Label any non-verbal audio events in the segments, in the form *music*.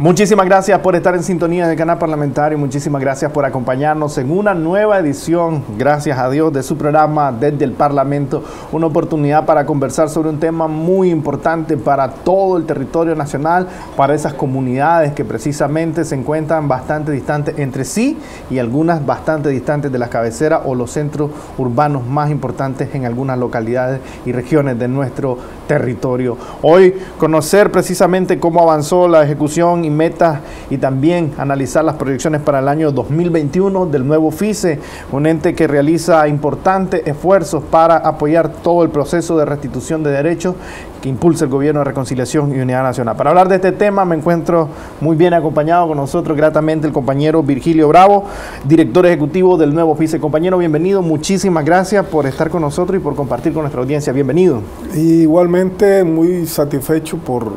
Muchísimas gracias por estar en sintonía del canal parlamentario, muchísimas gracias por acompañarnos en una nueva edición, gracias a Dios, de su programa desde el Parlamento, una oportunidad para conversar sobre un tema muy importante para todo el territorio nacional, para esas comunidades que precisamente se encuentran bastante distantes entre sí y algunas bastante distantes de las cabeceras o los centros urbanos más importantes en algunas localidades y regiones de nuestro territorio. Hoy conocer precisamente cómo avanzó la ejecución metas y también analizar las proyecciones para el año 2021 del nuevo FICE, un ente que realiza importantes esfuerzos para apoyar todo el proceso de restitución de derechos que impulsa el Gobierno de Reconciliación y Unidad Nacional. Para hablar de este tema me encuentro muy bien acompañado con nosotros gratamente el compañero Virgilio Bravo, director ejecutivo del nuevo FICE. Compañero, bienvenido, muchísimas gracias por estar con nosotros y por compartir con nuestra audiencia. Bienvenido. Igualmente muy satisfecho por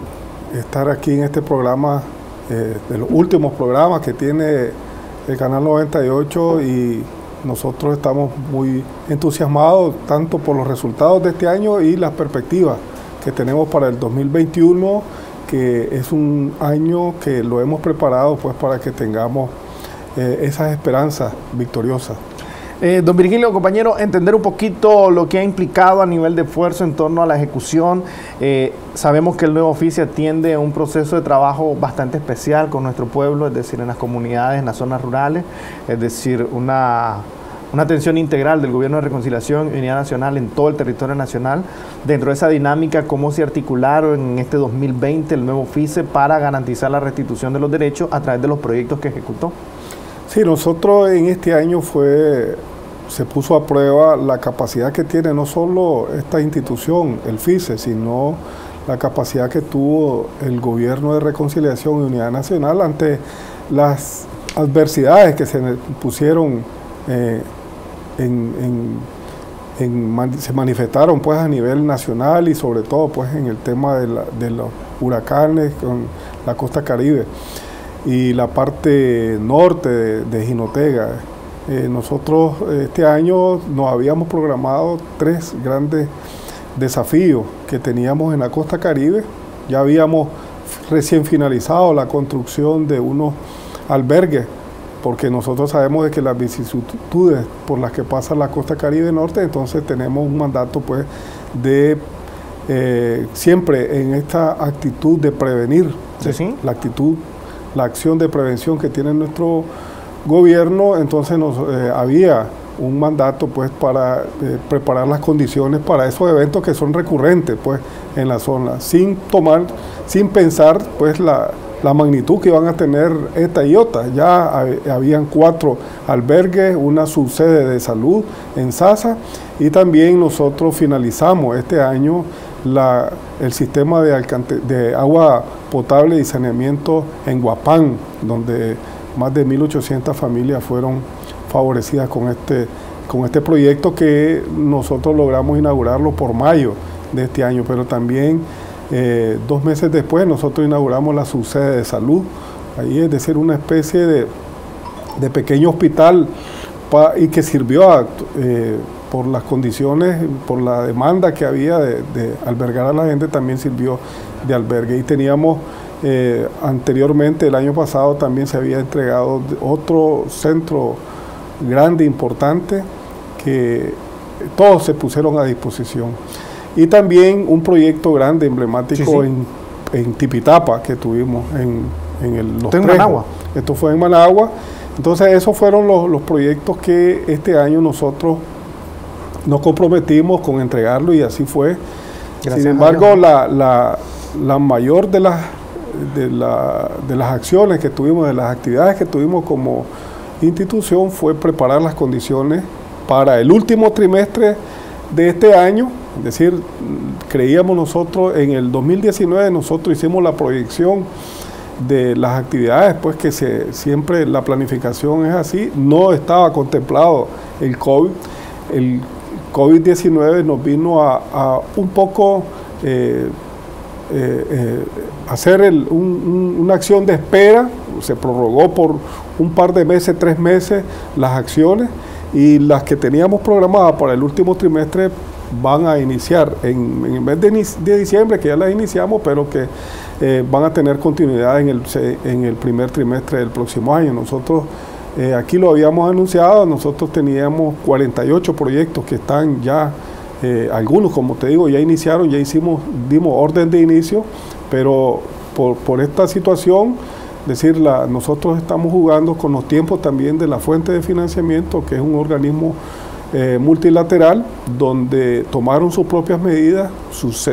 estar aquí en este programa eh, de los últimos programas que tiene el Canal 98 y nosotros estamos muy entusiasmados tanto por los resultados de este año y las perspectivas que tenemos para el 2021, que es un año que lo hemos preparado pues para que tengamos eh, esas esperanzas victoriosas. Eh, don Virgilio, compañero, entender un poquito lo que ha implicado a nivel de esfuerzo en torno a la ejecución. Eh, sabemos que el nuevo oficio atiende un proceso de trabajo bastante especial con nuestro pueblo, es decir, en las comunidades, en las zonas rurales, es decir, una, una atención integral del Gobierno de Reconciliación y Unidad Nacional en todo el territorio nacional. Dentro de esa dinámica, ¿cómo se articularon en este 2020 el nuevo FICE para garantizar la restitución de los derechos a través de los proyectos que ejecutó? Sí, nosotros en este año fue, se puso a prueba la capacidad que tiene no solo esta institución, el FICE, sino la capacidad que tuvo el gobierno de reconciliación y unidad nacional ante las adversidades que se pusieron eh, en, se manifestaron pues a nivel nacional y sobre todo pues en el tema de, de los huracanes con la costa caribe y la parte norte de, Jinotega. Eh, nosotros este año nos habíamos programado tres grandes desafíos que teníamos en la costa caribe. Ya habíamos recién finalizado la construcción de unos albergues, porque nosotros sabemos de que las vicisitudes por las que pasa la costa caribe norte, entonces tenemos un mandato pues de eh, siempre en esta actitud de prevenir, la actitud la acción de prevención que tiene nuestro gobierno, entonces nos, eh, había un mandato pues para eh, preparar las condiciones para esos eventos que son recurrentes pues en la zona, sin tomar, sin pensar pues la, magnitud que van a tener esta y otra. Ya habían cuatro albergues, una subsede de salud en Sasa y también nosotros finalizamos este año la, el sistema de, de agua potable y saneamiento en Guapán, donde más de 1.800 familias fueron favorecidas con este, con este proyecto que nosotros logramos inaugurarlo por mayo de este año, pero también eh, dos meses después nosotros inauguramos la subsede de salud, ahí es decir, una especie de, de pequeño hospital y que sirvió eh, por las condiciones, por la demanda que había de, albergar a la gente, también sirvió de albergue. Y teníamos eh, anteriormente, el año pasado, también se había entregado otro centro grande, importante, que todos se pusieron a disposición. Y también un proyecto grande, emblemático En, Tipitapa, que tuvimos en, en el, los en Managua. Esto fue en Managua. Entonces esos fueron los, los proyectos que este año nosotros nos comprometimos con entregarlo y así fue. Sin embargo, la, la, mayor de las, de, de las acciones que tuvimos, de las actividades que tuvimos como institución fue preparar las condiciones para el último trimestre de este año, es decir, creíamos nosotros en el 2019, nosotros hicimos la proyección de las actividades, pues que se, siempre la planificación es así, no estaba contemplado el COVID, el COVID-19 nos vino a, un poco eh, eh, eh, hacer una acción de espera, se prorrogó por un par de meses, tres meses las acciones y las que teníamos programadas para el último trimestre van a iniciar en, en vez de, de, diciembre, que ya las iniciamos, pero que eh, van a tener continuidad en el, en el primer trimestre del próximo año. Nosotros aquí lo habíamos anunciado, nosotros teníamos 48 proyectos que están ya, eh, algunos como te digo, ya iniciaron, ya hicimos, dimos orden de inicio, pero por, por esta situación, decir, nosotros estamos jugando con los tiempos también de la fuente de financiamiento, que es un organismo eh, multilateral, donde tomaron sus propias medidas,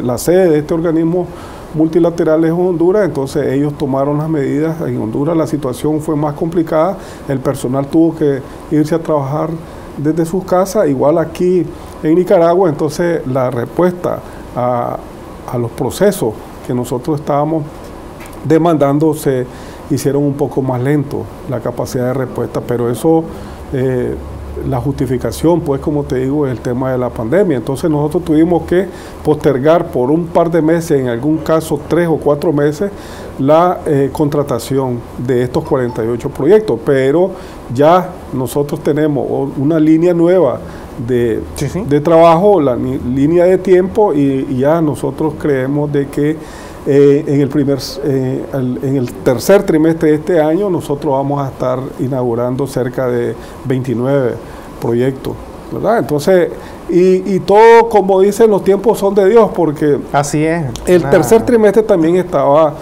la sede de este organismo multilateral es Honduras, entonces ellos tomaron las medidas. En Honduras la situación fue más complicada, el personal tuvo que irse a trabajar desde sus casas, igual aquí en Nicaragua, entonces la respuesta a, los procesos que nosotros estábamos demandando se hicieron un poco más lento la capacidad de respuesta, pero eso eh, la justificación, pues como te digo, es el tema de la pandemia. Entonces nosotros tuvimos que postergar por un par de meses, en algún caso tres o cuatro meses, la eh, contratación de estos 48 proyectos. Pero ya nosotros tenemos una línea nueva de, de trabajo, la línea de tiempo y, ya nosotros creemos de que eh, en, el primer, eh, en el tercer trimestre de este año nosotros vamos a estar inaugurando cerca de 29 proyectos, ¿verdad? Entonces, y, todo, como dicen, los tiempos son de Dios, porque Así es. el tercer trimestre también estaba,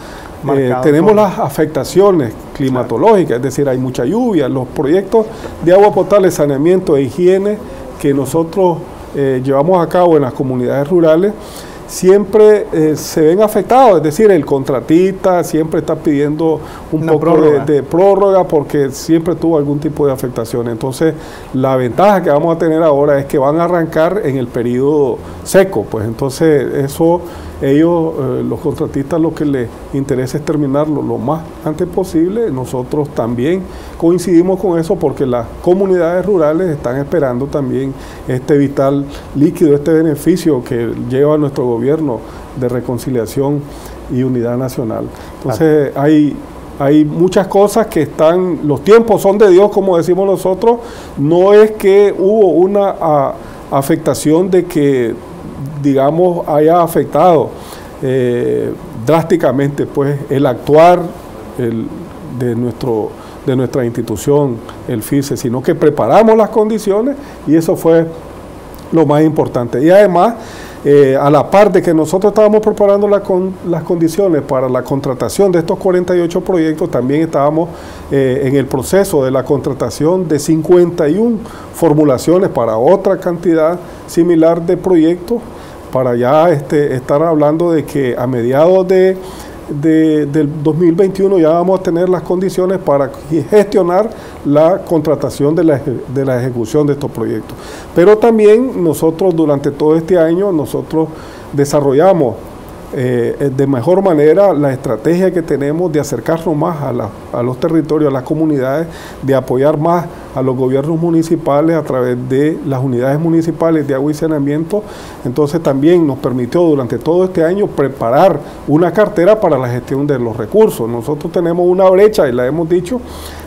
eh, tenemos las afectaciones climatológicas, es decir, hay mucha lluvia, los proyectos de agua potable, saneamiento e higiene que nosotros llevamos a cabo en las comunidades rurales, siempre eh, se ven afectados, es decir, el contratista siempre está pidiendo un poco De, prórroga porque siempre tuvo algún tipo de afectación. Entonces, la ventaja que vamos a tener ahora es que van a arrancar en el periodo seco, pues. Entonces eso ellos, eh, los contratistas, lo que les interesa es terminarlo lo más antes posible. Nosotros también coincidimos con eso porque las comunidades rurales están esperando también este vital líquido, este beneficio que lleva nuestro gobierno de reconciliación y unidad nacional. Entonces hay hay muchas cosas que están, los tiempos son de Dios, como decimos nosotros, no es que hubo una afectación de que digamos, haya afectado eh, drásticamente pues, el actuar de, nuestro, de nuestra institución, el FICE, sino que preparamos las condiciones y eso fue lo más importante. Y además, eh, a la par de que nosotros estábamos preparando las condiciones para la contratación de estos 48 proyectos, también estábamos eh, en el proceso de la contratación de 51 formulaciones para otra cantidad similar de proyectos para ya este, estar hablando de que a mediados de, del 2021 ya vamos a tener las condiciones para gestionar la contratación de la, de la ejecución de estos proyectos. Pero también nosotros durante todo este año, nosotros desarrollamos eh, de mejor manera la estrategia que tenemos de acercarnos más a, los territorios, a las comunidades, de apoyar más a los gobiernos municipales a través de las unidades municipales de agua y saneamiento. Entonces también nos permitió durante todo este año preparar una cartera para la gestión de los recursos. Nosotros tenemos una brecha, y la hemos dicho,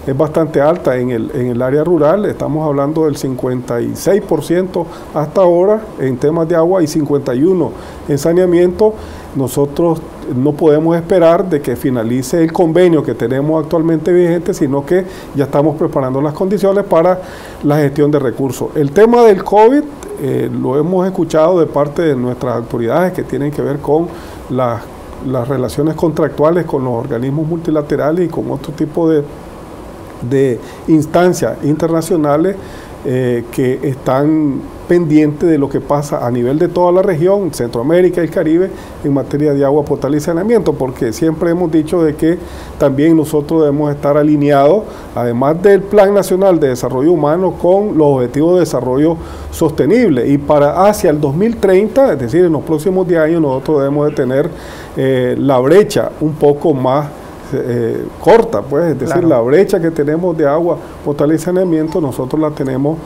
es bastante alta en el, en el área rural, estamos hablando del 56% hasta ahora en temas de agua y 51% en saneamiento nosotros no podemos esperar de que finalice el convenio que tenemos actualmente vigente, sino que ya estamos preparando las condiciones para la gestión de recursos. El tema del COVID eh, lo hemos escuchado de parte de nuestras autoridades que tienen que ver con las, relaciones contractuales con los organismos multilaterales y con otro tipo de, de instancias internacionales eh, que están pendientes de lo que pasa a nivel de toda la región, Centroamérica y el Caribe, en materia de agua potable y saneamiento, porque siempre hemos dicho de que también nosotros debemos estar alineados, además del Plan Nacional de Desarrollo Humano, con los Objetivos de Desarrollo Sostenible. Y para hacia el 2030, es decir, en los próximos 10 años, nosotros debemos de tener eh, la brecha un poco más eh, corta, pues, es decir, la brecha que tenemos de agua potable y saneamiento, nosotros la tenemos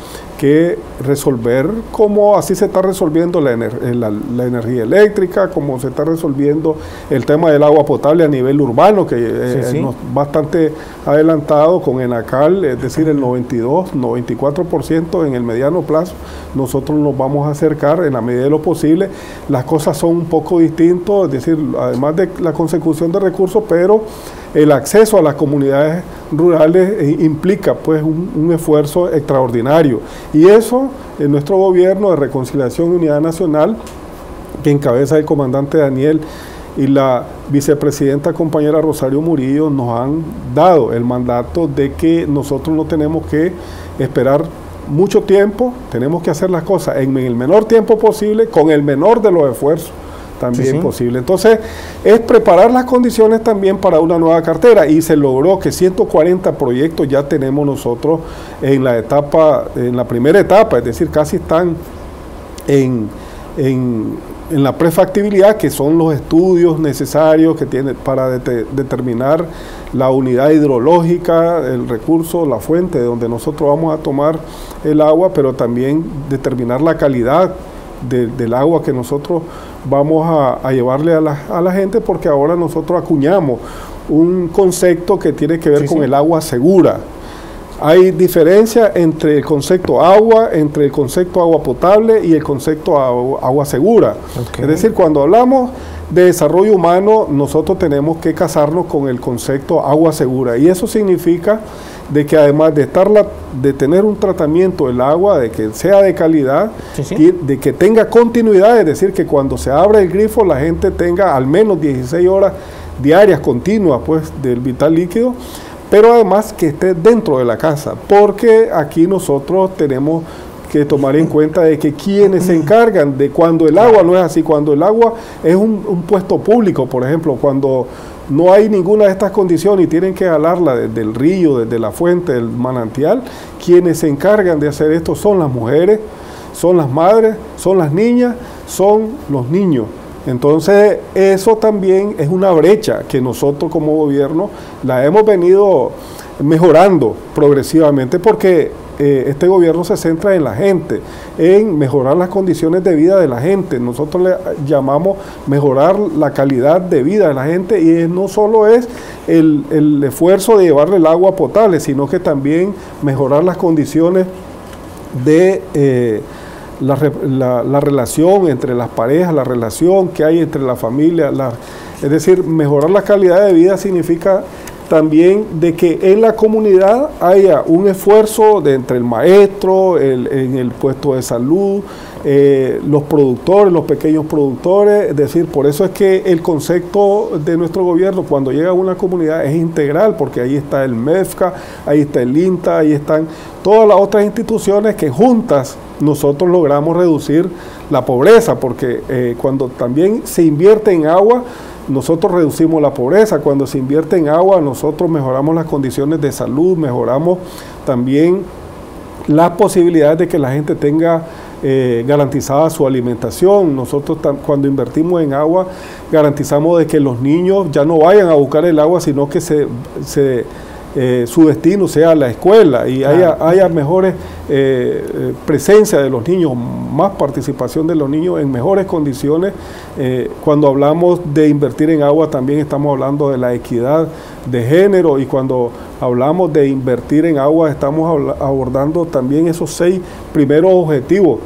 que resolver como así se está resolviendo la, energía eléctrica, como se está resolviendo el tema del agua potable a nivel urbano, que es eh, bastante adelantado con Enacal, es decir, el 92, 94% en el mediano plazo, nosotros nos vamos a acercar en la medida de lo posible. Las cosas son un poco distintas, es decir, además de la consecución de recursos, pero el acceso a las comunidades rurales eh, implica pues un, esfuerzo extraordinario. Y eso en nuestro gobierno de reconciliación y unidad nacional, que encabeza el comandante Daniel y la vicepresidenta compañera Rosario Murillo, nos han dado el mandato de que nosotros no tenemos que esperar mucho tiempo, tenemos que hacer las cosas en el menor tiempo posible, con el menor de los esfuerzos también posible. Entonces, es preparar las condiciones también para una nueva cartera y se logró que 140 proyectos ya tenemos nosotros en la etapa, en la primera etapa, es decir, casi están en, en, en la prefactibilidad, que son los estudios necesarios que tiene para determinar la unidad hidrológica, el recurso, la fuente de donde nosotros vamos a tomar el agua, pero también determinar la calidad del agua que nosotros vamos a, llevarle a la, a la, gente porque ahora nosotros acuñamos un concepto que tiene que ver con el agua segura. Hay diferencia entre el concepto agua, entre el concepto agua potable y el concepto agua, segura. Es decir, cuando hablamos de desarrollo humano, nosotros tenemos que casarnos con el concepto agua segura. Y eso significa de que además de, estar de tener un tratamiento del agua, de que sea de calidad, de que tenga continuidad, es decir, que cuando se abra el grifo la gente tenga al menos 16 horas diarias continuas pues, del vital líquido, pero además que esté dentro de la casa, porque aquí nosotros tenemos que tomar en cuenta de que quienes se encargan de cuando el agua no es así, cuando el agua es un, puesto público, por ejemplo, cuando no hay ninguna de estas condiciones y tienen que jalarla desde el río, desde la fuente, del manantial. Quienes se encargan de hacer esto son las mujeres, son las madres, son las niñas, son los niños. Entonces, eso también es una brecha que nosotros como gobierno la hemos venido mejorando progresivamente porque eh, este gobierno se centra en la gente, en mejorar las condiciones de vida de la gente. Nosotros le llamamos mejorar la calidad de vida de la gente y no solo es el, esfuerzo de llevarle el agua potable, sino que también mejorar las condiciones de... Eh, la, relación entre las parejas, la relación que hay entre la familia, es decir, mejorar la calidad de vida significa también de que en la comunidad haya un esfuerzo de entre el maestro, el, en el puesto de salud, eh, los productores, los pequeños productores, es decir, por eso es que el concepto de nuestro gobierno cuando llega a una comunidad es integral, porque ahí está el MEFCA, ahí está el INTA, ahí están todas las otras instituciones que juntas nosotros logramos reducir la pobreza, porque eh, cuando también se invierte en agua, nosotros reducimos la pobreza, cuando se invierte en agua, nosotros mejoramos las condiciones de salud, mejoramos también las posibilidades de que la gente tenga eh, garantizada su alimentación. Nosotros cuando invertimos en agua garantizamos de que los niños ya no vayan a buscar el agua, sino que se, se eh, su destino sea la escuela y haya, haya mejores eh, eh, presencia de los niños, más participación de los niños en mejores condiciones. cuando hablamos de invertir en agua también estamos hablando de la equidad de género y cuando hablamos de invertir en agua estamos abordando también esos seis primeros objetivos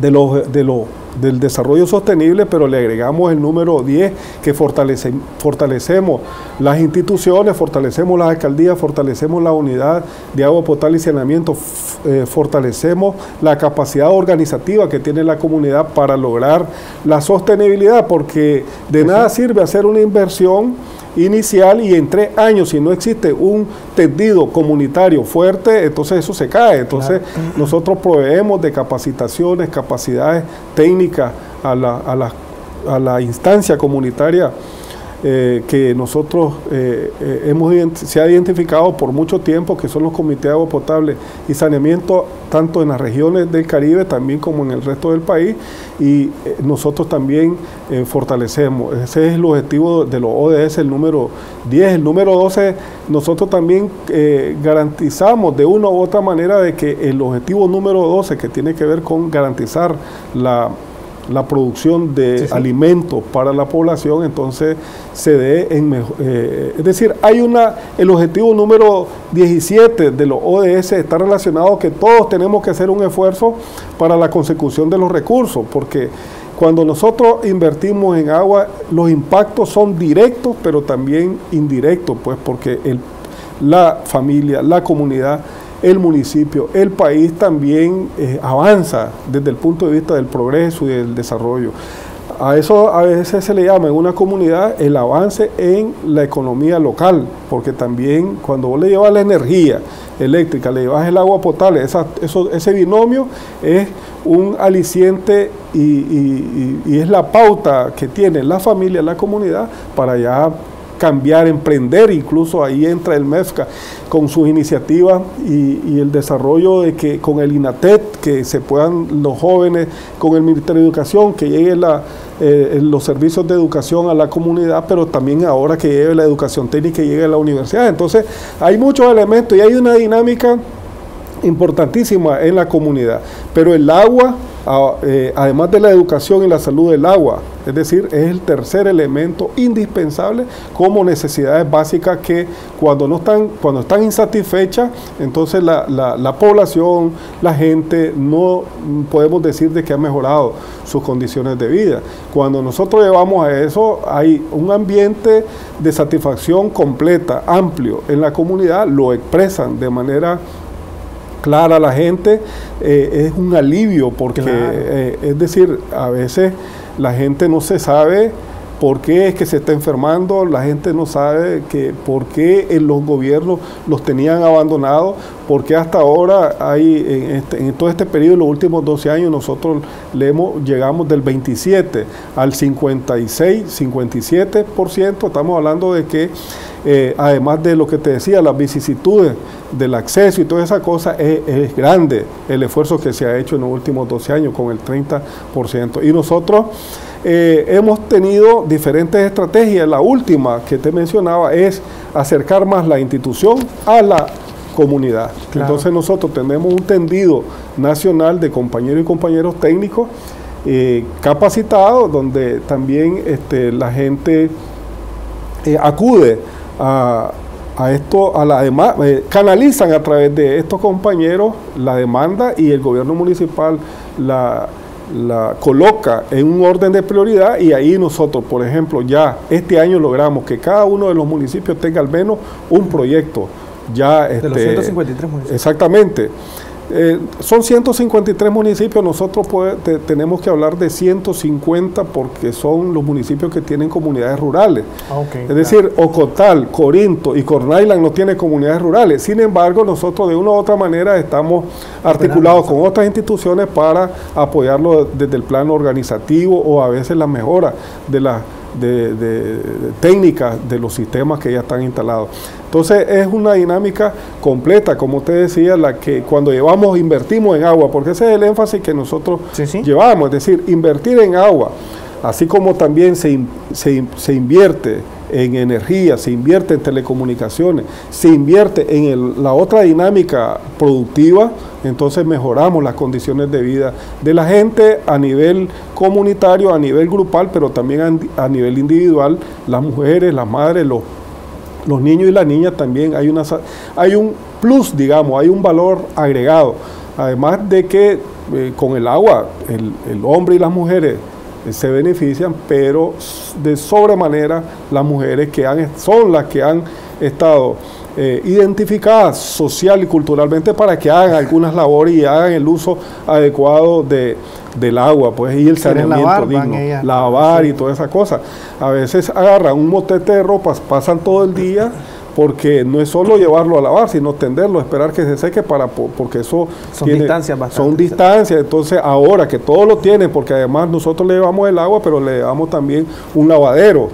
de los, de los del desarrollo sostenible, pero le agregamos el número 10, que fortalece, fortalecemos las instituciones, fortalecemos las alcaldías, fortalecemos la unidad de agua potable y saneamiento, eh, fortalecemos la capacidad organizativa que tiene la comunidad para lograr la sostenibilidad, porque de nada sirve hacer una inversión inicial y en tres años, si no existe un tendido comunitario fuerte, entonces eso se cae. Entonces nosotros proveemos de capacitaciones, capacidades técnicas a la, a la, a la instancia comunitaria eh, que nosotros eh, eh, hemos se ha identificado por mucho tiempo, que son los comités de agua potable y saneamiento, tanto en las regiones del Caribe también como en el resto del país, y nosotros también fortalecemos. Ese es el objetivo de los ODS, el número 10. El número 12, nosotros también garantizamos de una u otra manera de que el objetivo número 12, que tiene que ver con garantizar la la producción de alimentos para la población, entonces se dé en mejor... Eh, es decir, hay una, el objetivo número 17 de los ODS está relacionado que todos tenemos que hacer un esfuerzo para la consecución de los recursos, porque cuando nosotros invertimos en agua, los impactos son directos, pero también indirectos, pues porque el, la familia, la comunidad el municipio, el país también eh, avanza desde el punto de vista del progreso y del desarrollo. A eso a veces se le llama en una comunidad el avance en la economía local, porque también cuando vos le llevas la energía eléctrica, le llevas el agua potable, eso, ese binomio es un aliciente y, y, es la pauta que tiene la familia, la comunidad, para ya cambiar, emprender, incluso ahí entra el MEFCA con sus iniciativas y, el desarrollo de que con el INATET, que se puedan los jóvenes, con el Ministerio de Educación, que llegue eh, los servicios de educación a la comunidad, pero también ahora que llegue la educación técnica y llegue a la universidad. Entonces, hay muchos elementos y hay una dinámica importantísima en la comunidad, pero el agua eh, además de la educación y la salud del agua, es decir, es el tercer elemento indispensable como necesidades básicas que cuando no están, cuando están insatisfechas, entonces la, población, la gente, no podemos decir de que ha mejorado sus condiciones de vida. Cuando nosotros llevamos a eso, hay un ambiente de satisfacción completa, amplio en la comunidad, lo expresan de manera clara a la gente, eh, es un alivio porque, eh, es decir, a veces la gente no se sabe por qué es que se está enfermando, la gente no sabe que por qué en los gobiernos los tenían abandonados, porque hasta ahora hay, en, este, en todo este periodo, los últimos 12 años, nosotros le hemos, llegamos del 27 al 56, 57%, estamos hablando de que eh, además de lo que te decía, las vicisitudes del acceso y toda esa cosa, es, grande el esfuerzo que se ha hecho en los últimos 12 años con el 30%. Y nosotros eh, hemos tenido diferentes estrategias. La última que te mencionaba es acercar más la institución a la comunidad. Entonces nosotros tenemos un tendido nacional de compañeros y compañeros técnicos eh, capacitados, donde también este, la gente acude a, esto, a la demanda, eh, canalizan a través de estos compañeros la demanda y el gobierno municipal la, la coloca en un orden de prioridad y ahí nosotros, por ejemplo, ya este año logramos que cada uno de los municipios tenga al menos un proyecto. Ya, de los 153 este, municipios. Exactamente. Eh, son 153 municipios, nosotros tenemos que hablar de 150 porque son los municipios que tienen comunidades rurales. Ah, es decir, Ocotal, Corinto y Cornailan no tienen comunidades rurales. Sin embargo, nosotros de una u otra manera estamos articulados con otras instituciones para apoyarlo desde el plano organizativo o a veces la mejora de las de, técnicas de los sistemas que ya están instalados. Entonces es una dinámica completa, como usted decía, la que cuando llevamos, invertimos en agua, porque ese es el énfasis que nosotros llevamos, es decir, invertir en agua, así como también se, se invierte en energía, se invierte en telecomunicaciones, se invierte en la otra dinámica productiva, entonces mejoramos las condiciones de vida de la gente a nivel comunitario, a nivel grupal, pero también a, nivel individual, las mujeres, las madres, los, los niños y las niñas también hay, una, hay un plus, digamos, hay un valor agregado. Además de que eh, con el agua el, el hombre y las mujeres se benefician, pero de sobremanera las mujeres que han, son las que han estado eh, identificadas social y culturalmente para que hagan algunas labores y hagan el uso adecuado de, del agua, pues y el saneamiento lavar, digno, lavar y toda esa cosa. A veces agarran un motete de ropas, pasan todo el día porque no es solo llevarlo a lavar, sino tenderlo, esperar que se seque para porque eso son distancias bastante. Son distancias, entonces ahora que todos lo tienen, porque además nosotros le llevamos el agua, pero le llevamos también un lavadero.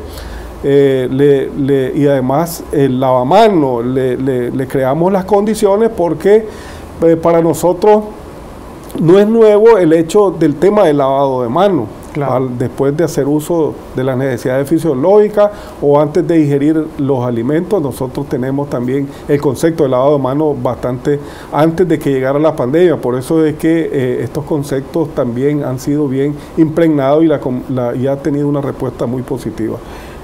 eh, y además el lavamano, le, le, creamos las condiciones porque eh, para nosotros no es nuevo el hecho del tema del lavado de manos después de hacer uso de las necesidades fisiológicas o antes de digerir los alimentos, nosotros tenemos también el concepto de lavado de manos bastante antes de que llegara la pandemia. Por eso es que eh, estos conceptos también han sido bien impregnados y, la, y ha tenido una respuesta muy positiva.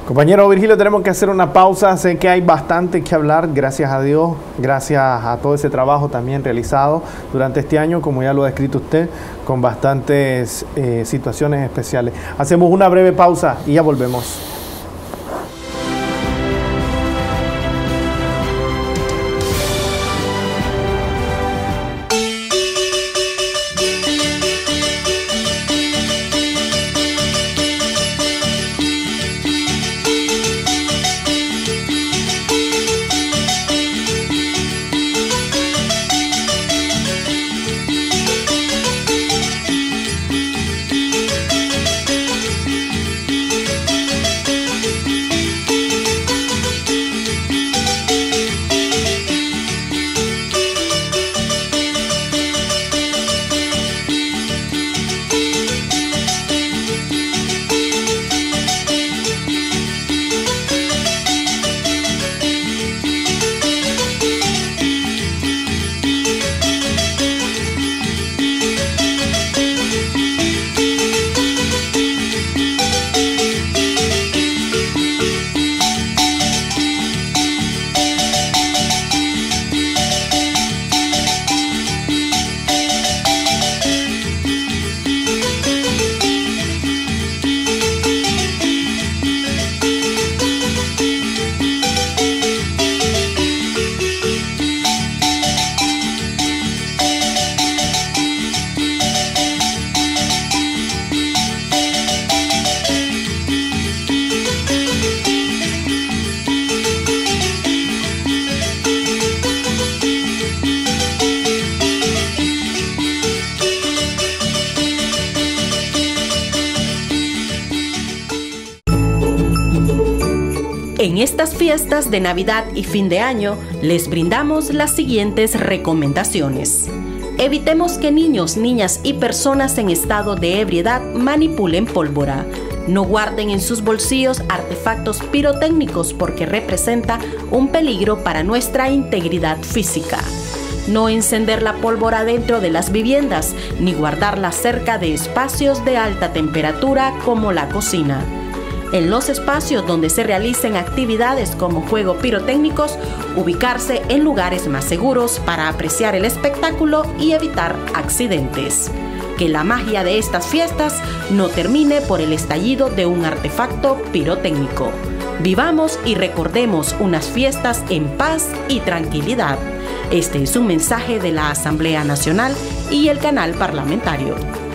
Compañero Virgilio, tenemos que hacer una pausa. Sé que hay bastante que hablar, gracias a Dios, gracias a todo ese trabajo también realizado durante este año, como ya lo ha descrito usted, con bastantes eh, situaciones especiales. Hacemos una breve pausa y ya volvemos. En estas fiestas de Navidad y fin de año les brindamos las siguientes recomendaciones. Evitemos que niños, niñas y personas en estado de ebriedad manipulen pólvora. No guarden en sus bolsillos artefactos pirotécnicos porque representa un peligro para nuestra integridad física. No encender la pólvora dentro de las viviendas ni guardarla cerca de espacios de alta temperatura como la cocina en los espacios donde se realicen actividades como juegos pirotécnicos, ubicarse en lugares más seguros para apreciar el espectáculo y evitar accidentes. Que la magia de estas fiestas no termine por el estallido de un artefacto pirotécnico. Vivamos y recordemos unas fiestas en paz y tranquilidad. Este es un mensaje de la Asamblea Nacional y el canal parlamentario.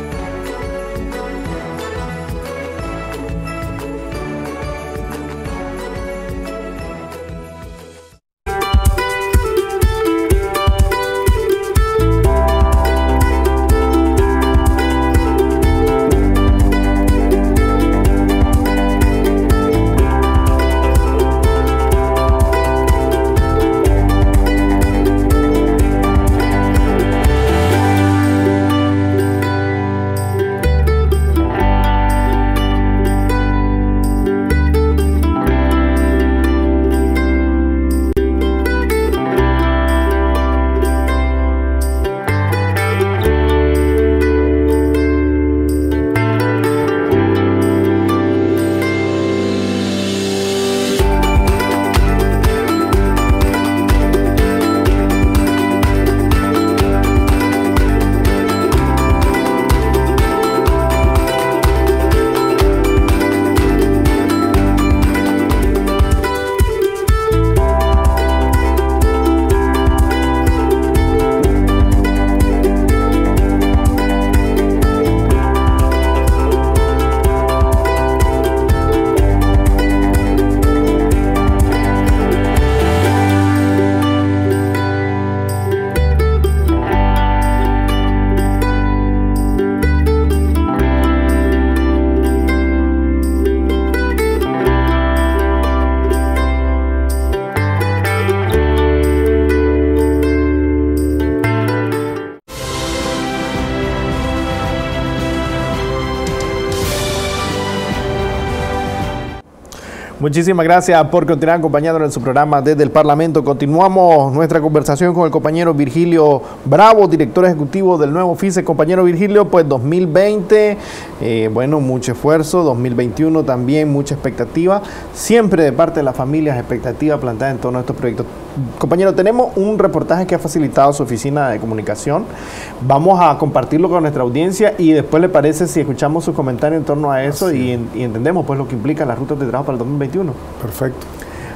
Muchísimas gracias por continuar acompañándonos en su programa desde el Parlamento. Continuamos nuestra conversación con el compañero Virgilio Bravo, director ejecutivo del nuevo FICE. Compañero Virgilio, pues 2020, eh, bueno, mucho esfuerzo, 2021 también mucha expectativa, siempre de parte de las familias, expectativa plantada en todos estos proyectos. Compañero, tenemos un reportaje que ha facilitado su oficina de comunicación. Vamos a compartirlo con nuestra audiencia y después le parece si escuchamos su comentario en torno a eso y, y, entendemos pues lo que implica las rutas de trabajo para el 2021. Perfecto.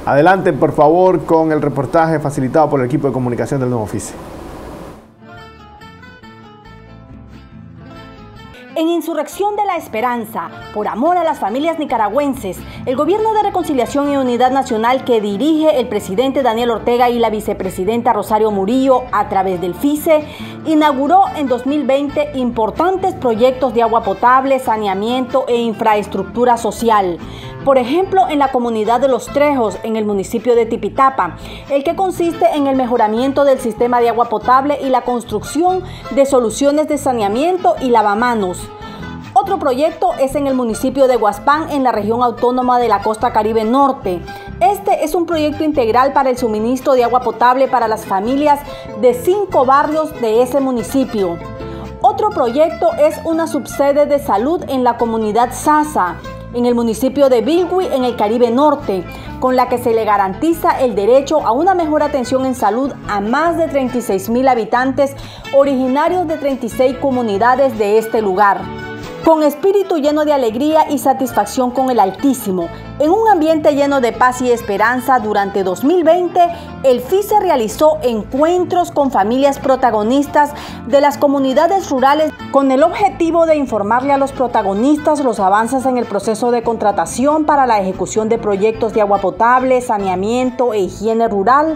Adelante, por favor, con el reportaje facilitado por el equipo de comunicación del nuevo oficio. En Insurrección de la Esperanza, por amor a las familias nicaragüenses, el Gobierno de Reconciliación y Unidad Nacional que dirige el presidente Daniel Ortega y la vicepresidenta Rosario Murillo a través del FICE, inauguró en 2020 importantes proyectos de agua potable, saneamiento e infraestructura social. Por ejemplo, en la comunidad de Los Trejos, en el municipio de Tipitapa, el que consiste en el mejoramiento del sistema de agua potable y la construcción de soluciones de saneamiento y lavamanos. Otro proyecto es en el municipio de Huaspán, en la región autónoma de la costa caribe norte. Este es un proyecto integral para el suministro de agua potable para las familias de cinco barrios de ese municipio. Otro proyecto es una subsede de salud en la comunidad Sasa, en el municipio de Bilwi, en el Caribe Norte, con la que se le garantiza el derecho a una mejor atención en salud a más de 36 mil habitantes originarios de 36 comunidades de este lugar con espíritu lleno de alegría y satisfacción con el Altísimo. En un ambiente lleno de paz y esperanza, durante 2020, el FICE realizó encuentros con familias protagonistas de las comunidades rurales con el objetivo de informarle a los protagonistas los avances en el proceso de contratación para la ejecución de proyectos de agua potable, saneamiento e higiene rural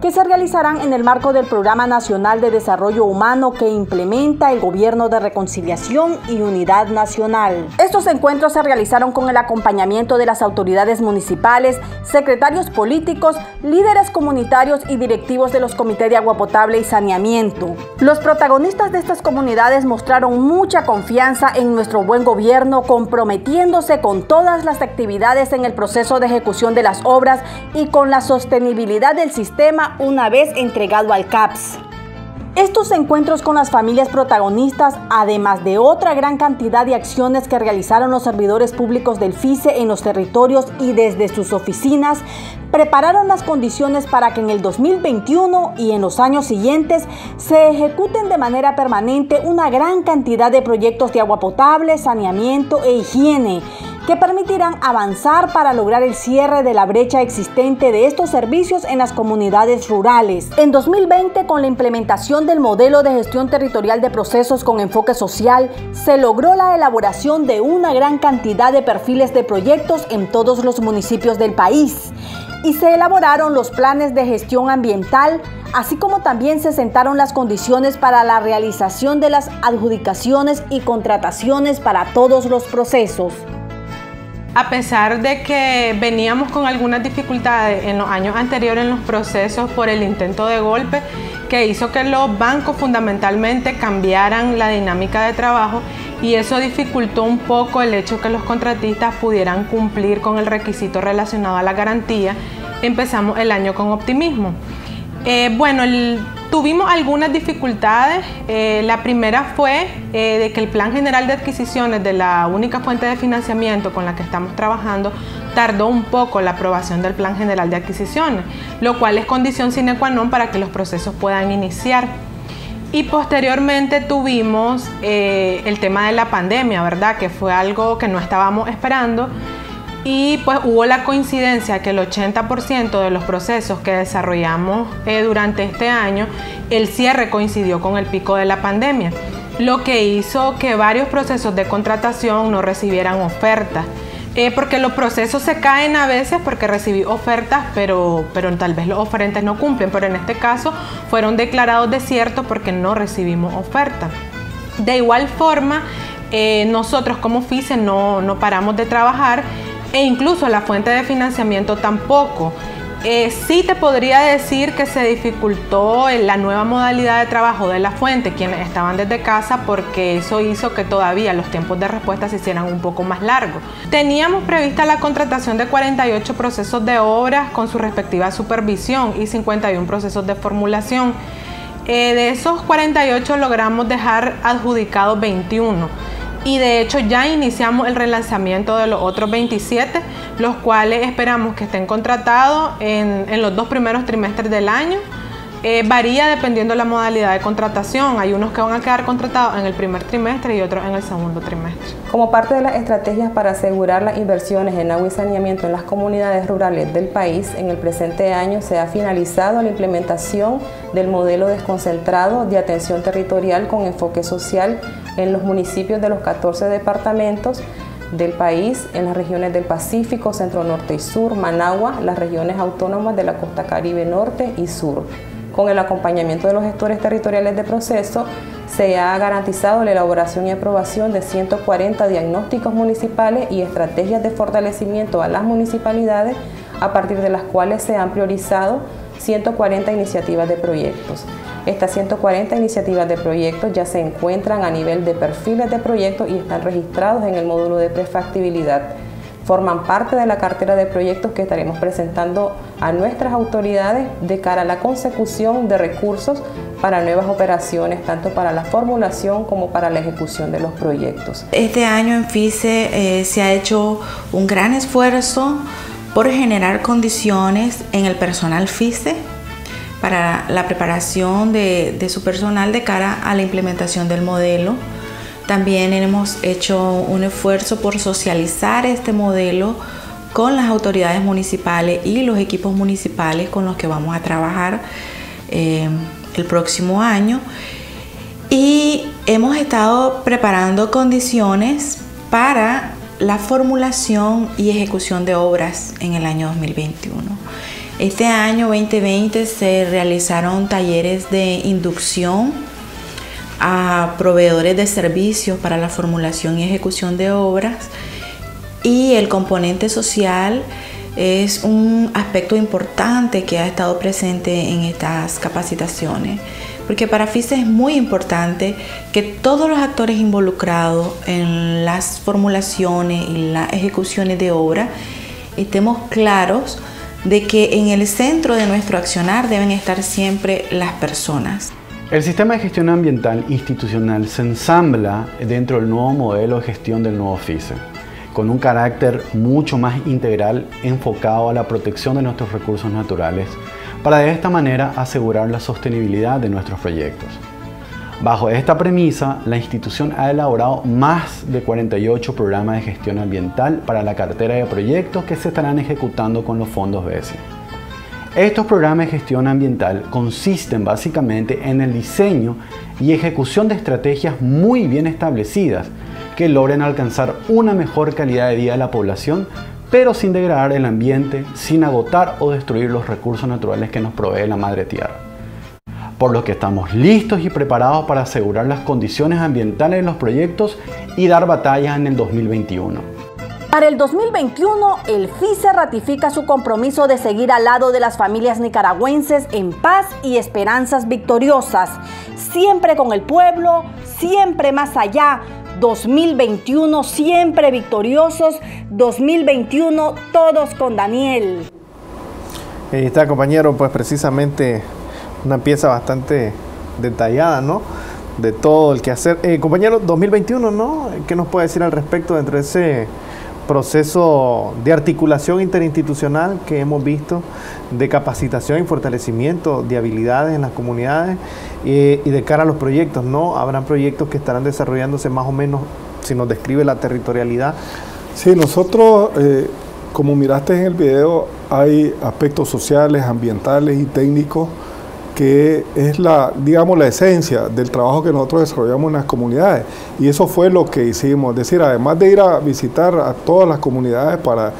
que se realizarán en el marco del Programa Nacional de Desarrollo Humano que implementa el Gobierno de Reconciliación y Unidad Nacional. Estos encuentros se realizaron con el acompañamiento de las autoridades municipales, secretarios políticos, líderes comunitarios y directivos de los comités de agua potable y saneamiento. Los protagonistas de estas comunidades mostraron mucha confianza en nuestro buen gobierno, comprometiéndose con todas las actividades en el proceso de ejecución de las obras y con la sostenibilidad del sistema una vez entregado al CAPS. Estos encuentros con las familias protagonistas, además de otra gran cantidad de acciones que realizaron los servidores públicos del FICE en los territorios y desde sus oficinas, prepararon las condiciones para que en el 2021 y en los años siguientes se ejecuten de manera permanente una gran cantidad de proyectos de agua potable, saneamiento e higiene que permitirán avanzar para lograr el cierre de la brecha existente de estos servicios en las comunidades rurales. En 2020, con la implementación del modelo de gestión territorial de procesos con enfoque social, se logró la elaboración de una gran cantidad de perfiles de proyectos en todos los municipios del país y se elaboraron los planes de gestión ambiental, así como también se sentaron las condiciones para la realización de las adjudicaciones y contrataciones para todos los procesos a pesar de que veníamos con algunas dificultades en los años anteriores en los procesos por el intento de golpe que hizo que los bancos fundamentalmente cambiaran la dinámica de trabajo y eso dificultó un poco el hecho que los contratistas pudieran cumplir con el requisito relacionado a la garantía, empezamos el año con optimismo. Eh, bueno, tuvimos algunas dificultades. Eh, la primera fue eh, de que el Plan General de Adquisiciones de la única fuente de financiamiento con la que estamos trabajando tardó un poco la aprobación del Plan General de Adquisiciones, lo cual es condición sine qua non para que los procesos puedan iniciar. Y posteriormente tuvimos el tema de la pandemia, ¿verdad? Que fue algo que no estábamos esperando y pues hubo la coincidencia que el 80% de los procesos que desarrollamos eh, durante este año, el cierre coincidió con el pico de la pandemia, lo que hizo que varios procesos de contratación no recibieran ofertas. Eh, porque los procesos se caen a veces porque recibí ofertas, pero, pero tal vez los oferentes no cumplen, pero en este caso fueron declarados desiertos porque no recibimos ofertas. De igual forma, eh, nosotros como FICE no, no paramos de trabajar e incluso la fuente de financiamiento tampoco. Eh, sí te podría decir que se dificultó la nueva modalidad de trabajo de la fuente, quienes estaban desde casa, porque eso hizo que todavía los tiempos de respuesta se hicieran un poco más largos. Teníamos prevista la contratación de 48 procesos de obras con su respectiva supervisión y 51 procesos de formulación. Eh, de esos 48 logramos dejar adjudicados 21 y de hecho ya iniciamos el relanzamiento de los otros 27, los cuales esperamos que estén contratados en, en los dos primeros trimestres del año eh, varía dependiendo de la modalidad de contratación. Hay unos que van a quedar contratados en el primer trimestre y otros en el segundo trimestre. Como parte de las estrategias para asegurar las inversiones en agua y saneamiento en las comunidades rurales del país, en el presente año se ha finalizado la implementación del modelo desconcentrado de atención territorial con enfoque social en los municipios de los 14 departamentos del país, en las regiones del Pacífico, Centro Norte y Sur, Managua, las regiones autónomas de la costa caribe norte y sur. Con el acompañamiento de los gestores territoriales de proceso, se ha garantizado la elaboración y aprobación de 140 diagnósticos municipales y estrategias de fortalecimiento a las municipalidades, a partir de las cuales se han priorizado 140 iniciativas de proyectos. Estas 140 iniciativas de proyectos ya se encuentran a nivel de perfiles de proyectos y están registrados en el módulo de prefactibilidad forman parte de la cartera de proyectos que estaremos presentando a nuestras autoridades de cara a la consecución de recursos para nuevas operaciones, tanto para la formulación como para la ejecución de los proyectos. Este año en FICE eh, se ha hecho un gran esfuerzo por generar condiciones en el personal FICE para la preparación de, de su personal de cara a la implementación del modelo también hemos hecho un esfuerzo por socializar este modelo con las autoridades municipales y los equipos municipales con los que vamos a trabajar eh, el próximo año. Y hemos estado preparando condiciones para la formulación y ejecución de obras en el año 2021. Este año 2020 se realizaron talleres de inducción a proveedores de servicios para la formulación y ejecución de obras. Y el componente social es un aspecto importante que ha estado presente en estas capacitaciones, porque para FISE es muy importante que todos los actores involucrados en las formulaciones y las ejecuciones de obra estemos claros de que en el centro de nuestro accionar deben estar siempre las personas. El sistema de gestión ambiental institucional se ensambla dentro del nuevo modelo de gestión del nuevo FICE, con un carácter mucho más integral enfocado a la protección de nuestros recursos naturales, para de esta manera asegurar la sostenibilidad de nuestros proyectos. Bajo esta premisa, la institución ha elaborado más de 48 programas de gestión ambiental para la cartera de proyectos que se estarán ejecutando con los fondos BESI. Estos programas de gestión ambiental consisten básicamente en el diseño y ejecución de estrategias muy bien establecidas que logren alcanzar una mejor calidad de vida de la población, pero sin degradar el ambiente, sin agotar o destruir los recursos naturales que nos provee la madre tierra. Por lo que estamos listos y preparados para asegurar las condiciones ambientales en los proyectos y dar batallas en el 2021. Para el 2021, el FICE ratifica su compromiso de seguir al lado de las familias nicaragüenses en paz y esperanzas victoriosas, siempre con el pueblo, siempre más allá. 2021 siempre victoriosos, 2021 todos con Daniel. Ahí está, compañero, pues precisamente una pieza bastante detallada, ¿no? De todo el que hacer. Eh, compañero, 2021, ¿no? ¿Qué nos puede decir al respecto entre ese proceso de articulación interinstitucional que hemos visto, de capacitación y fortalecimiento de habilidades en las comunidades eh, y de cara a los proyectos, ¿no? Habrán proyectos que estarán desarrollándose más o menos, si nos describe la territorialidad. Sí, nosotros, eh, como miraste en el video, hay aspectos sociales, ambientales y técnicos que es la, digamos, la esencia del trabajo que nosotros desarrollamos en las comunidades. Y eso fue lo que hicimos. Es decir, además de ir a visitar a todas las comunidades para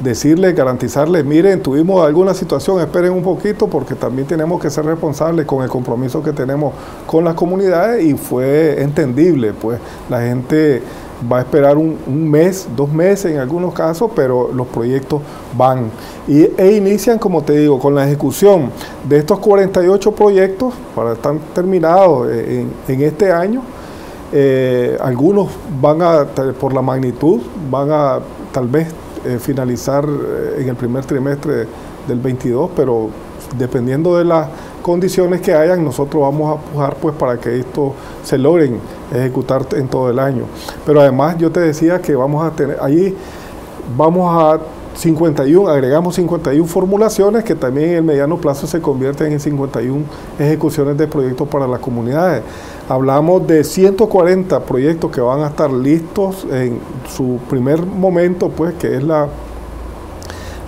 decirles, garantizarles, miren, tuvimos alguna situación, esperen un poquito porque también tenemos que ser responsables con el compromiso que tenemos con las comunidades y fue entendible, pues la gente va a esperar un, mes, dos meses en algunos casos, pero los proyectos van. Y, e inician, como te digo, con la ejecución de estos 48 proyectos para estar terminados en, este año. Eh, algunos van a, por la magnitud, van a tal vez eh, finalizar eh, en el primer trimestre del 22, pero dependiendo de las condiciones que hayan, nosotros vamos a pujar pues para que esto se logren ejecutar en todo el año. Pero además yo te decía que vamos a tener, ahí vamos a 51, agregamos 51 formulaciones que también en el mediano plazo se convierten en 51 ejecuciones de proyectos para las comunidades. Hablamos de 140 proyectos que van a estar listos en su primer momento, pues que es la,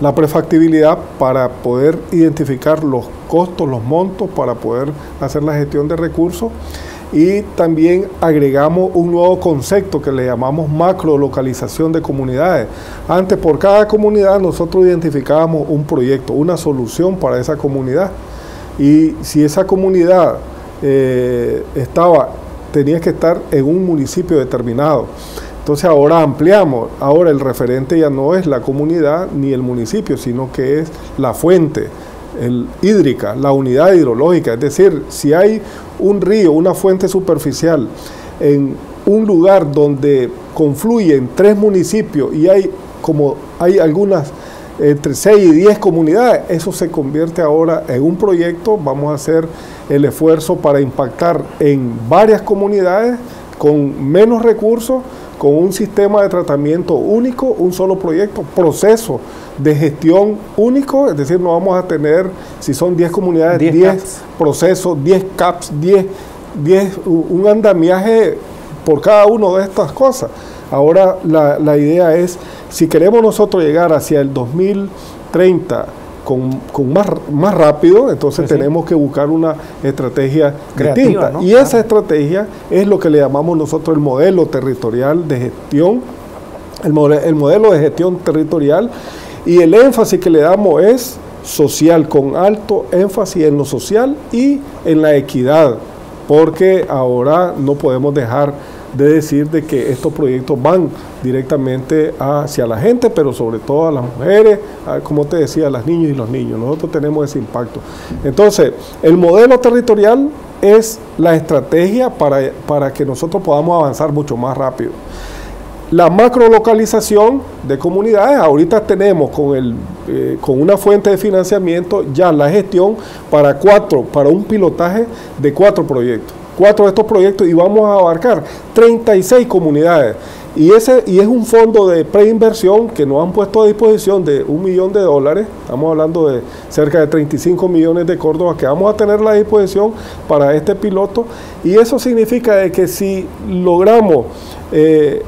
la prefactibilidad para poder identificar los costos, los montos, para poder hacer la gestión de recursos y también agregamos un nuevo concepto que le llamamos macro localización de comunidades. Antes por cada comunidad nosotros identificábamos un proyecto, una solución para esa comunidad y si esa comunidad eh, estaba, tenía que estar en un municipio determinado. Entonces ahora ampliamos, ahora el referente ya no es la comunidad ni el municipio, sino que es la fuente hídrica, la unidad hidrológica. Es decir, si hay un río, una fuente superficial en un lugar donde confluyen tres municipios y hay como hay algunas entre 6 y 10 comunidades, eso se convierte ahora en un proyecto, vamos a hacer el esfuerzo para impactar en varias comunidades con menos recursos, con un sistema de tratamiento único, un solo proyecto, proceso de gestión único, es decir, no vamos a tener, si son 10 comunidades, 10, procesos, 10 CAPS, 10, 10, un andamiaje por cada una de estas cosas. Ahora la, la, idea es, si queremos nosotros llegar hacia el 2030 con, con más, más rápido, entonces tenemos que buscar una estrategia distinta. Y esa estrategia es lo que le llamamos nosotros el modelo territorial de gestión, el, el modelo de gestión territorial y el énfasis que le damos es social, con alto énfasis en lo social y en la equidad, porque ahora no podemos dejar de decir de que estos proyectos van directamente hacia la gente, pero sobre todo a las mujeres, como te decía, a las niñas y los niños. Nosotros tenemos ese impacto. Entonces, el modelo territorial es la estrategia para, para que nosotros podamos avanzar mucho más rápido. La macrolocalización de comunidades, ahorita tenemos con, el, eh, con una fuente de financiamiento ya la gestión para cuatro, para un pilotaje de cuatro proyectos. Cuatro de estos proyectos y vamos a abarcar 36 comunidades. Y, ese, y es un fondo de preinversión que nos han puesto a disposición de un millón de dólares. Estamos hablando de cerca de 35 millones de Córdoba que vamos a tener a la disposición para este piloto. Y eso significa de que si logramos eh,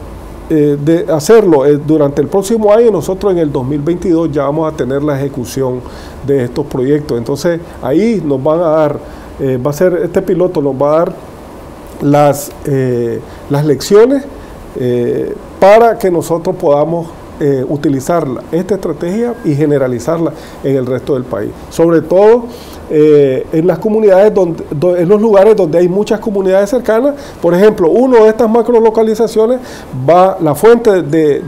eh, de hacerlo eh, durante el próximo año, nosotros en el 2022 ya vamos a tener la ejecución de estos proyectos. Entonces ahí nos van a dar, eh, va a ser, este piloto nos va a dar las, las lecciones para que nosotros podamos utilizar esta estrategia y generalizarla en el resto del país. Sobre todo eh, en las comunidades, donde, en los lugares donde hay muchas comunidades cercanas. Por ejemplo, uno de estas macro localizaciones va, la fuente de,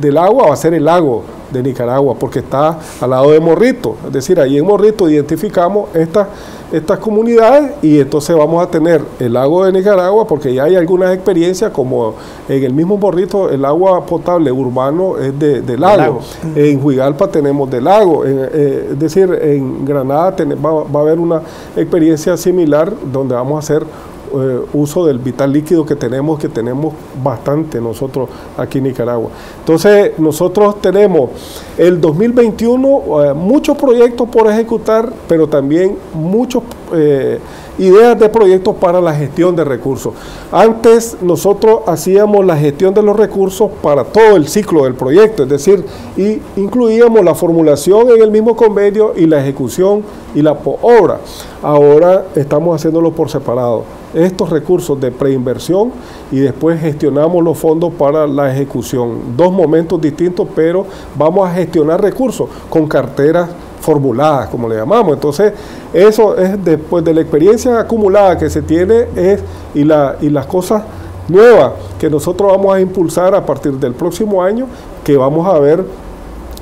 del agua va a ser el lago de Nicaragua, porque está al lado de Morrito. Es decir, ahí en Morrito identificamos estas estas comunidades y entonces vamos a tener el lago de Nicaragua porque ya hay algunas experiencias como en el mismo Morrito el agua potable urbano es de, lago. En Huigalpa tenemos de lago, eh, es decir, en Granada va, va a haber una experiencia similar donde vamos a hacer eh, uso del vital líquido que tenemos, que tenemos bastante nosotros aquí en Nicaragua. Entonces, nosotros tenemos el 2021 eh, muchos proyectos por ejecutar, pero también muchos eh, ideas de proyectos para la gestión de recursos. Antes nosotros hacíamos la gestión de los recursos para todo el ciclo del proyecto, es decir, y incluíamos la formulación en el mismo convenio y la ejecución y la obra. Ahora estamos haciéndolo por separado. Estos recursos de preinversión y después gestionamos los fondos para la ejecución. Dos momentos distintos, pero vamos a gestionar recursos con carteras formuladas, como le llamamos. Entonces, eso es después de la experiencia acumulada que se tiene es, y, la, y las cosas nueva que nosotros vamos a impulsar a partir del próximo año, que vamos a ver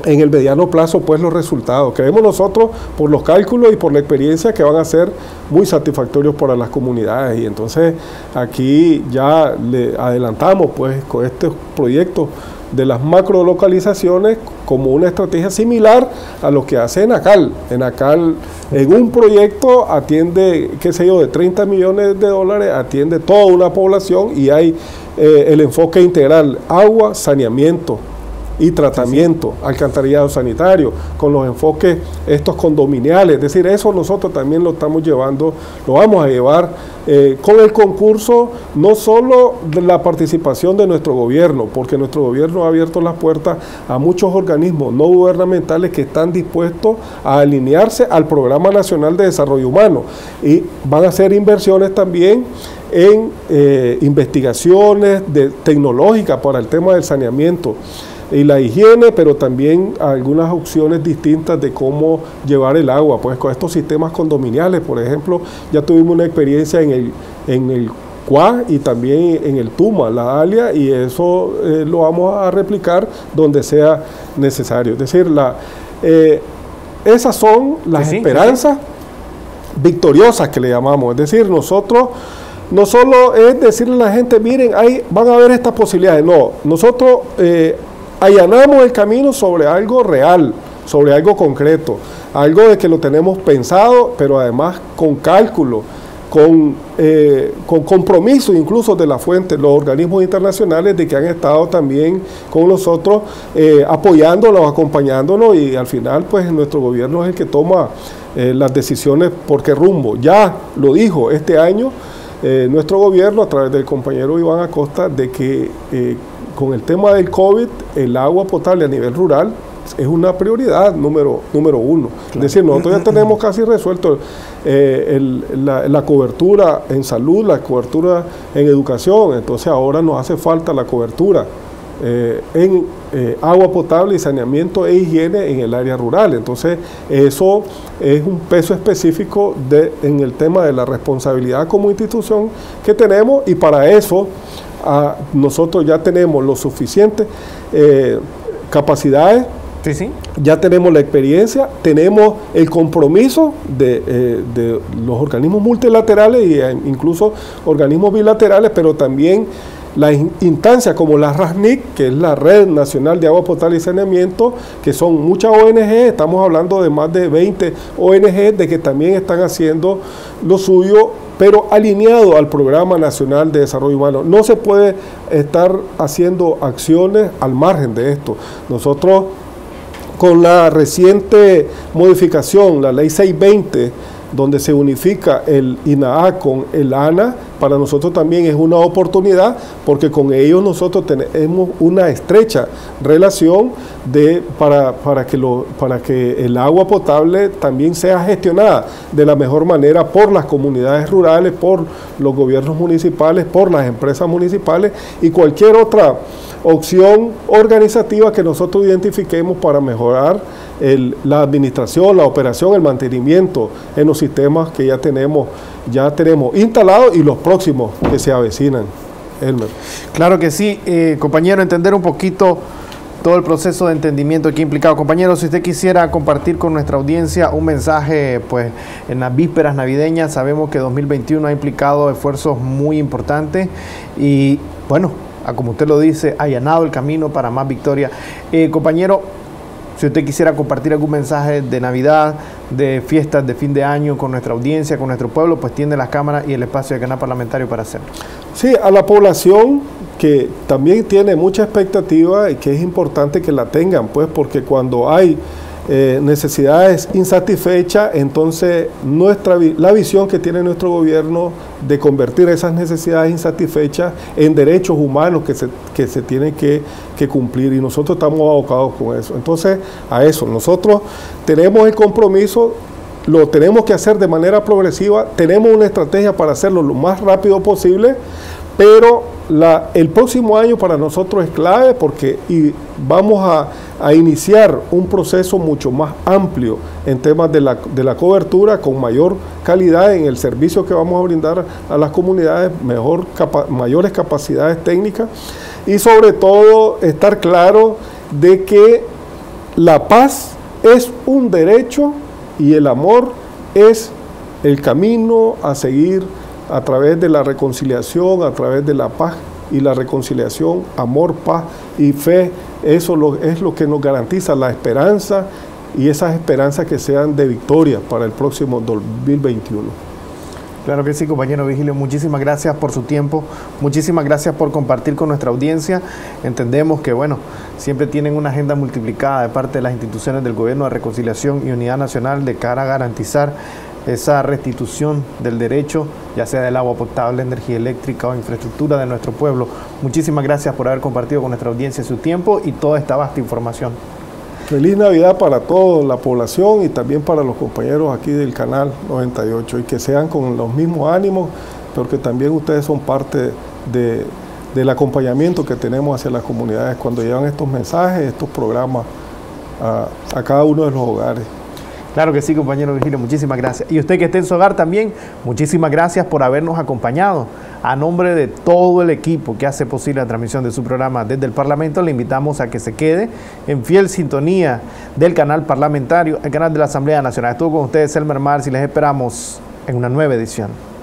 en el mediano plazo pues los resultados. Creemos nosotros por los cálculos y por la experiencia que van a ser muy satisfactorios para las comunidades y entonces aquí ya le adelantamos pues con estos proyectos de las macrolocalizaciones como una estrategia similar a lo que hace Enacal. Enacal en un proyecto atiende, qué sé yo, de 30 millones de dólares, atiende toda una población y hay eh, el enfoque integral, agua, saneamiento, y tratamiento, alcantarillado sanitario, con los enfoques estos condominiales. Es decir, eso nosotros también lo estamos llevando, lo vamos a llevar eh, con el concurso, no solo de la participación de nuestro gobierno, porque nuestro gobierno ha abierto las puertas a muchos organismos no gubernamentales que están dispuestos a alinearse al Programa Nacional de Desarrollo Humano. Y van a hacer inversiones también en eh, investigaciones de, tecnológicas para el tema del saneamiento y la higiene, pero también algunas opciones distintas de cómo llevar el agua, pues con estos sistemas condominiales, por ejemplo, ya tuvimos una experiencia en el, en el CUA y también en el TUMA, la ALIA, y eso eh, lo vamos a replicar donde sea necesario. Es decir, la, eh, esas son las esperanzas victoriosas que le llamamos. Es decir, nosotros no solo es decirle a la gente, miren, ahí van a ver estas posibilidades, no, nosotros eh, allanamos el camino sobre algo real, sobre algo concreto, algo de que lo tenemos pensado, pero además con cálculo, con, eh, con compromiso incluso de la fuente, los organismos internacionales de que han estado también con nosotros eh, apoyándonos, acompañándonos y al final pues nuestro gobierno es el que toma eh, las decisiones por qué rumbo. Ya lo dijo este año nuestro gobierno a través del compañero Iván Acosta de que con el tema del COVID, el agua potable a nivel rural es una prioridad número, número uno. Es decir, nosotros ya *laughs* tenemos casi resuelto eh, la, cobertura en salud, la cobertura en educación, entonces ahora nos hace falta la cobertura eh, en eh, agua potable y saneamiento e higiene en el área rural. Entonces, eso es un peso específico de, en el tema de la responsabilidad como institución que tenemos y para eso nosotros ya tenemos lo suficiente eh, capacidades, ya tenemos la experiencia, tenemos el compromiso de, eh, de los organismos multilaterales e incluso organismos bilaterales, pero también las instancias como la RASNIC, que es la Red Nacional de Agua Potable y Saneamiento, que son muchas ONG, estamos hablando de más de 20 ONG, de que también están haciendo lo suyo, pero alineado al Programa Nacional de Desarrollo Humano. No se puede estar haciendo acciones al margen de esto. Nosotros, con la reciente modificación, la Ley 620, donde se unifica el INAA con el ANA, para nosotros también es una oportunidad porque con ellos nosotros tenemos una estrecha relación de, para, para, que lo, para que el agua potable también sea gestionada de la mejor manera por las comunidades rurales, por los gobiernos municipales, por las empresas municipales y cualquier otra opción organizativa que nosotros identifiquemos para mejorar la administración, la operación, el mantenimiento en los sistemas que ya tenemos, ya tenemos instalados y los próximos que se avecinan. Elmer. Claro que sí, eh, compañero, entender un poquito todo el proceso de entendimiento aquí implicado. Compañero, si usted quisiera compartir con nuestra audiencia un mensaje, pues en las vísperas navideñas, sabemos que 2021 ha implicado esfuerzos muy importantes y bueno, como usted lo dice, allanado el camino para más victoria. Eh, compañero, si usted quisiera compartir algún mensaje de Navidad, de fiestas de fin de año con nuestra audiencia, con nuestro pueblo, pues tiene las cámaras y el espacio de canal parlamentario para hacerlo. Sí, a la población que también tiene mucha expectativa y que es importante que la tengan, pues porque cuando hay eh, necesidades insatisfechas, entonces nuestra, la visión que tiene nuestro gobierno de convertir esas necesidades insatisfechas en derechos humanos que se, que se tienen que, que cumplir y nosotros estamos abocados con eso. Entonces, a eso, nosotros tenemos el compromiso lo tenemos que hacer de manera progresiva, tenemos una estrategia para hacerlo lo más rápido posible, pero el próximo año para nosotros es clave porque y vamos a, iniciar un proceso mucho más amplio en temas de la, de la, cobertura con mayor calidad en el servicio que vamos a brindar a las comunidades, mejor mayores capacidades técnicas. Y sobre todo estar claro de que la paz es un derecho y el amor es el camino a seguir a través de la reconciliación, a través de la paz y la reconciliación, amor, paz y fe. Eso es lo que nos garantiza la esperanza y esas esperanzas que sean de victoria para el próximo 2021. Claro que sí, compañero Vigilio. Muchísimas gracias por su tiempo. Muchísimas gracias por compartir con nuestra audiencia. Entendemos que, bueno, siempre tienen una agenda multiplicada de parte de las instituciones del Gobierno de Reconciliación y Unidad Nacional de cara a garantizar esa restitución del derecho, ya sea del agua potable, energía eléctrica o infraestructura de nuestro pueblo. Muchísimas gracias por haber compartido con nuestra audiencia su tiempo y toda esta vasta información. Feliz Navidad para toda la población y también para los compañeros aquí del canal 98 y que sean con los mismos ánimos, porque también ustedes son parte del acompañamiento que tenemos hacia las comunidades cuando llevan estos mensajes, estos programas a cada uno de los hogares. Claro que sí, compañero Virgilio, muchísimas gracias. Y usted que esté en su hogar también, muchísimas gracias por habernos acompañado. A nombre de todo el equipo que hace posible la transmisión de su programa desde el Parlamento, le invitamos a que se quede en fiel sintonía del canal parlamentario, el canal de la Asamblea Nacional. Estuvo con ustedes Elmer Mars y les esperamos en una nueva edición.